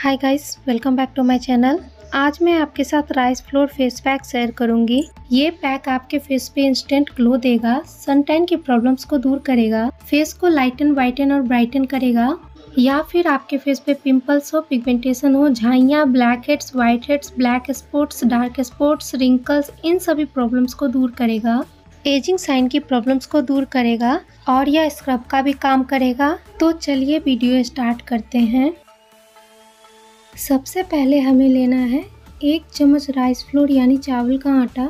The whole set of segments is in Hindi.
Hi guys welcome back to my channel आज मैं आपके साथ rice flour face pack share करूँगी। ये पैक आपके फेस पे इंस्टेंट ग्लो देगा सन टैन की प्रॉब्लम्स को दूर करेगा फेस को लाइटन वाइटन और ब्राइटन करेगा, या फिर आपके फेस पे पिंपल्स हो पिगमेंटेशन हो, झाइया black heads white heads black spots dark spots wrinkles इन सभी प्रॉब्लम्स को दूर करेगा। एजिंग साइन की प्रॉब्लम्स को दूर करेगा और यह स्क्रब का भी काम करेगा। तो चलिए वीडियो स्टार्ट करते हैं। सबसे पहले हमें लेना है एक चम्मच राइस फ्लोर यानी चावल का आटा।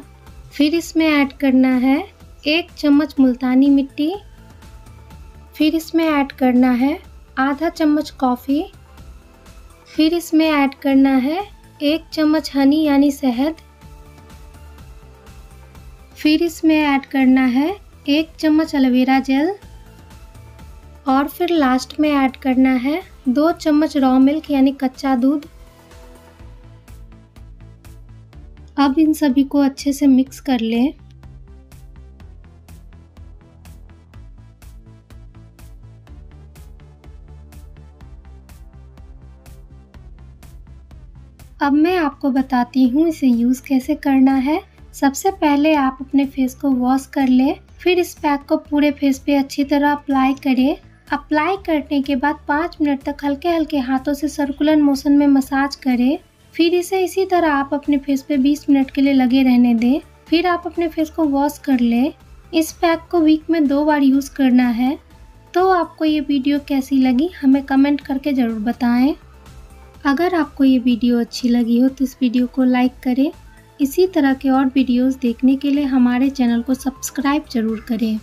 फिर इसमें ऐड करना है एक चम्मच मुल्तानी मिट्टी। फिर इसमें ऐड करना है आधा चम्मच कॉफ़ी। फिर इसमें ऐड करना है एक चम्मच हनी यानी शहद। फिर इसमें ऐड करना है एक चम्मच एलोवेरा जेल। और फिर लास्ट में ऐड करना है दो चम्मच रॉ मिल्क यानी कच्चा दूध। अब इन सभी को अच्छे से मिक्स कर लें। अब मैं आपको बताती हूँ इसे यूज़ कैसे करना है। सबसे पहले आप अपने फेस को वॉश कर लें, फिर इस पैक को पूरे फेस पे अच्छी तरह अप्लाई करें। अप्लाई करने के बाद पाँच मिनट तक हल्के हल्के हाथों से सर्कुलर मोशन में मसाज करें। फिर इसे इसी तरह आप अपने फेस पे 20 मिनट के लिए लगे रहने दें। फिर आप अपने फेस को वॉश कर लें। इस पैक को वीक में दो बार यूज़ करना है। तो आपको ये वीडियो कैसी लगी, हमें कमेंट करके ज़रूर बताएँ। अगर आपको ये वीडियो अच्छी लगी हो तो इस वीडियो को लाइक करें। इसी तरह के और वीडियोस देखने के लिए हमारे चैनल को सब्सक्राइब ज़रूर करें।